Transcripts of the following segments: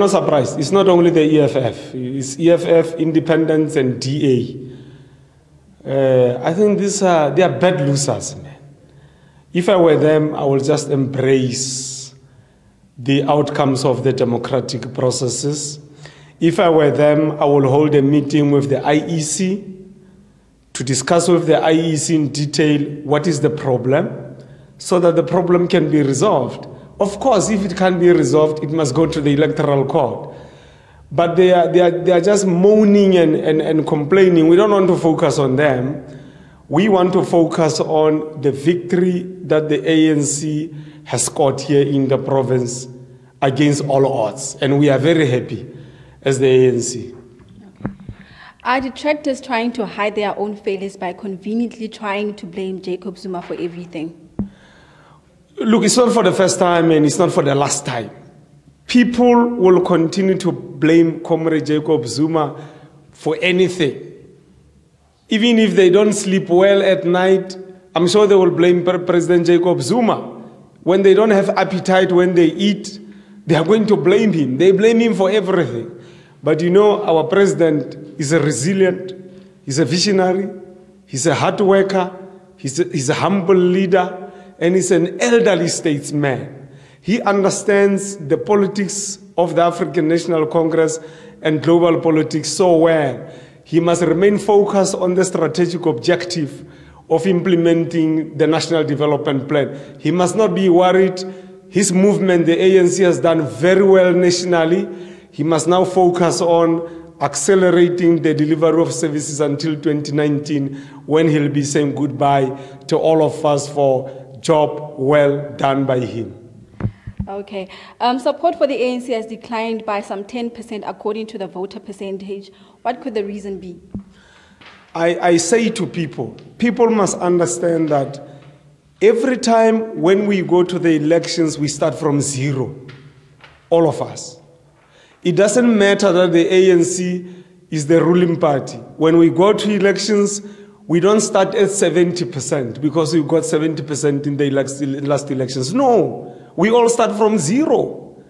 not surprised. It's not only the EFF, it's EFF, independents, and DA. Uh, I think these are, they are bad losers, man. If I were them, I would just embrace the outcomes of the democratic processes. If I were them, I will hold a meeting with the IEC to discuss with the IEC in detail what is the problem so that the problem can be resolved. Of course, if it can't be resolved, it must go to the electoral court. But they are, they are, they are just moaning and, and, and complaining. We don't want to focus on them. We want to focus on the victory that the ANC has scored here in the province against all odds. And we are very happy as the ANC. Are detractors trying to hide their own failures by conveniently trying to blame Jacob Zuma for everything? Look, it's not for the first time and it's not for the last time. People will continue to blame Comrade Jacob Zuma for anything. Even if they don't sleep well at night, I'm sure they will blame President Jacob Zuma. When they don't have appetite when they eat, they are going to blame him. They blame him for everything. But you know, our president is a resilient, he's a visionary, he's a hard worker, he's a, he's a humble leader, and he's an elderly statesman. He understands the politics of the African National Congress and global politics so well. He must remain focused on the strategic objective of implementing the National Development Plan. He must not be worried. His movement, the ANC, has done very well nationally. He must now focus on accelerating the delivery of services until 2019 when he'll be saying goodbye to all of us for job well done by him. Okay. Um, support for the ANC has declined by some 10% according to the voter percentage. What could the reason be? I, I say to people, people must understand that every time when we go to the elections, we start from zero. All of us. It doesn't matter that the ANC is the ruling party. When we go to elections, we don't start at 70% because we got 70% in the last elections. No, we all start from zero.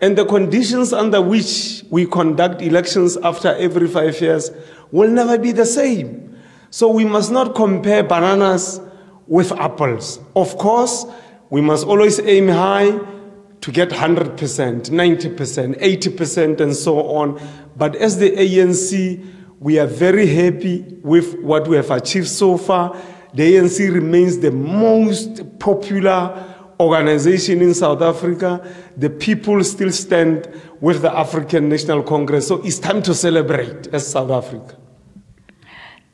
And the conditions under which we conduct elections after every five years will never be the same. So we must not compare bananas with apples. Of course, we must always aim high to get 100%, 90%, 80%, and so on. But as the ANC, we are very happy with what we have achieved so far. The ANC remains the most popular organization in South Africa. The people still stand with the African National Congress. So it's time to celebrate as South Africa.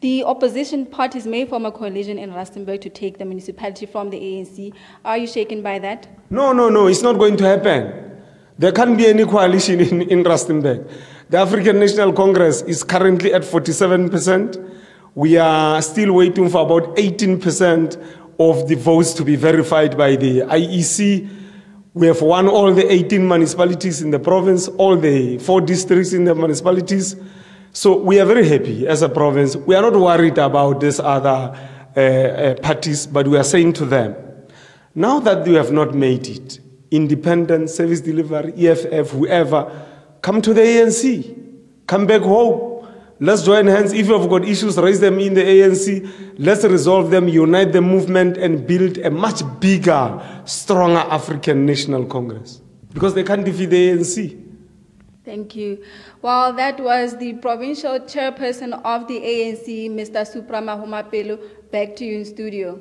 The opposition parties may form a coalition in Rustenburg to take the municipality from the ANC. Are you shaken by that? No, no, no, it's not going to happen. There can't be any coalition in, in Rustenburg. The African National Congress is currently at 47%. We are still waiting for about 18% of the votes to be verified by the IEC. We have won all the 18 municipalities in the province, all the four districts in the municipalities. So we are very happy as a province. We are not worried about these other uh, uh, parties, but we are saying to them, now that you have not made it, independent service delivery, EFF, whoever, come to the ANC, come back home. Let's join hands. If you've got issues, raise them in the ANC. Let's resolve them, unite the movement, and build a much bigger, stronger African National Congress. Because they can't defeat the ANC. Thank you. Well, that was the provincial chairperson of the ANC, Mr. Supra Mahumapelo. Back to you in studio.